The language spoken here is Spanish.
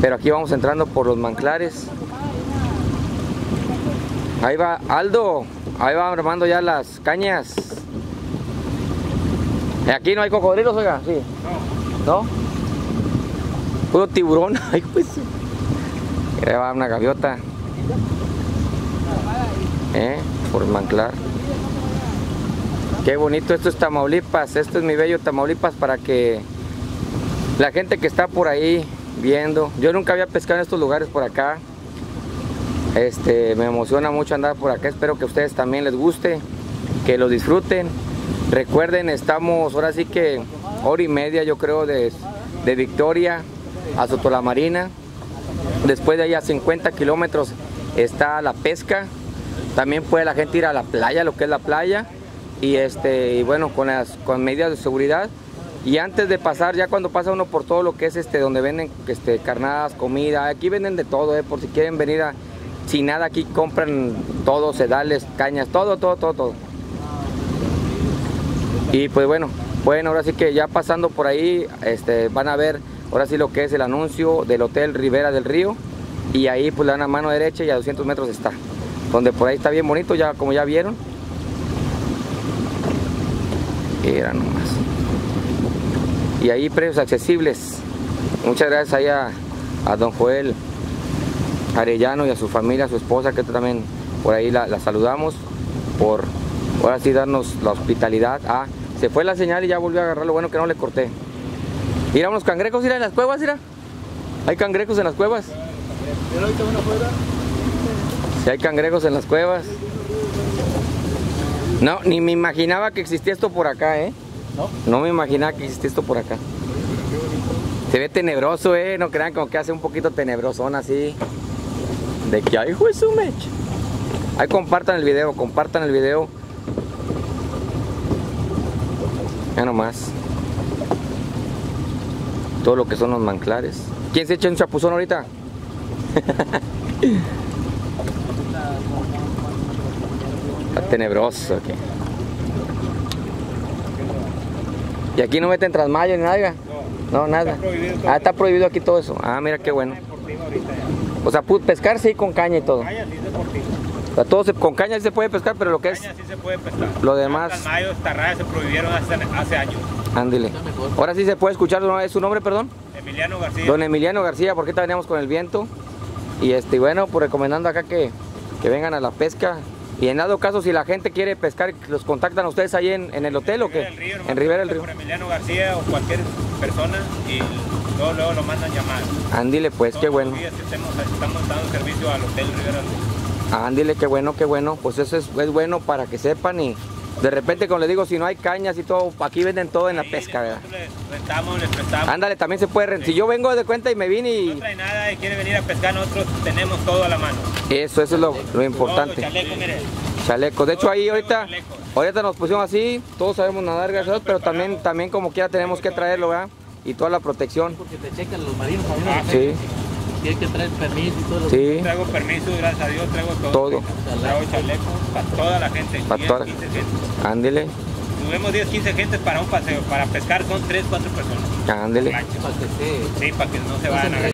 Pero aquí vamos entrando por los manclares. Ahí va Aldo, ahí va armando ya las cañas. Aquí no hay cocodrilos, oiga, sí. No. ¿No? Puro tiburón, ay pues. Ahí va una gaviota. ¿Eh? Por el manclar. Qué bonito, esto es Tamaulipas, esto es mi bello Tamaulipas para que la gente que está por ahí viendo, yo nunca había pescado en estos lugares por acá, este, me emociona mucho andar por acá, espero que a ustedes también les guste, que lo disfruten, recuerden, estamos ahora sí que hora y media yo creo de, de Victoria a Sotolamarina, después de ahí a 50 kilómetros está la pesca, también puede la gente ir a la playa, lo que es la playa, y este y bueno con las con medidas de seguridad y antes de pasar ya cuando pasa uno por todo lo que es este donde venden este carnadas comida aquí venden de todo eh, por si quieren venir a sin nada aquí compran todo sedales cañas todo todo todo todo. Y pues bueno bueno ahora sí que ya pasando por ahí este van a ver ahora sí lo que es el anuncio del hotel Rivera del Río. Y ahí pues le dan a mano derecha y a 200 metros está. Donde por ahí está bien bonito ya como ya vieron. Era nomás. Y ahí precios accesibles. Muchas gracias ahí a, don Joel Arellano y a su familia, a su esposa, que también por ahí la, saludamos, por ahora sí darnos la hospitalidad. Ah, se fue la señal y ya volvió a agarrar, lo bueno que no le corté. Mira unos cangrejos, mira en las cuevas, mira. Hay cangrejos en las cuevas. Si hay cangrejos en las cuevas. No, ni me imaginaba que existía esto por acá, ¿eh? ¿No? Me imaginaba que existía esto por acá. Se ve tenebroso, ¿eh? No crean como que hace un poquito tenebrosón así. De que hay juez su mecha. Ahí compartan el video, compartan el video. Ya nomás. Todo lo que son los manclares. ¿Quién se echa un chapuzón ahorita? Está tenebroso aquí. ¿Y aquí no meten trasmayo ni nada? No, nada. ah, está prohibido aquí todo eso. Ah, mira qué bueno. O sea, pescar sí con caña y todo. Caña sí deportivo. O sea, todo se, con caña sí se puede pescar, pero lo que es Caña sí se puede pescar. lo demás, tarrayas se prohibieron hace, hace años. ándile. Ahora sí se puede escuchar ¿no? ¿Es su nombre, perdón. Emiliano García. Don Emiliano García, porque ahorita veníamos con el viento. Y este, bueno, pues recomendando acá que, que vengan a la pesca. Y en dado caso, si la gente quiere pescar, los contactan a ustedes ahí en, en el hotel o qué? Río, nomás En Rivera del Río. Por Emiliano García o cualquier persona y luego, luego lo mandan llamar. Ándile, pues, qué bueno. los días estemos, estamos dando servicio al Hotel Rivera del Río. Ándile, qué bueno, qué bueno. Pues eso es, es bueno para que sepan y de repente, como les digo, si no hay cañas y todo, aquí venden todo en la pesca, ¿verdad? rentamos, les prestamos. Ándale, también se puede rentar. Si yo vengo de cuenta y me vine No y... trae nada y quiere venir a pescar, nosotros tenemos todo a la mano. Eso, eso es lo, lo Todo, importante. chaleco, mire. Chaleco. De hecho, ahí ahorita, Chalecos. ahorita nos pusimos así, todos sabemos nadar, gracias a Dios, pero también, también como quiera tenemos que traerlo, ¿verdad? Y toda la protección. Porque te checan los marinos también. Ah, Sí, checan. Tienes que traer permiso y todo. sí. Traigo permiso, gracias a Dios, traigo todo. Todo. Traigo chaleco para toda la gente. Pa' 10, toda- 15 gentes. Ándele, Tuvimos 10, 15 gentes para un paseo. Para pescar son 3, 4 personas. ándele. Para que esté. Sí, para que no se No se vayan a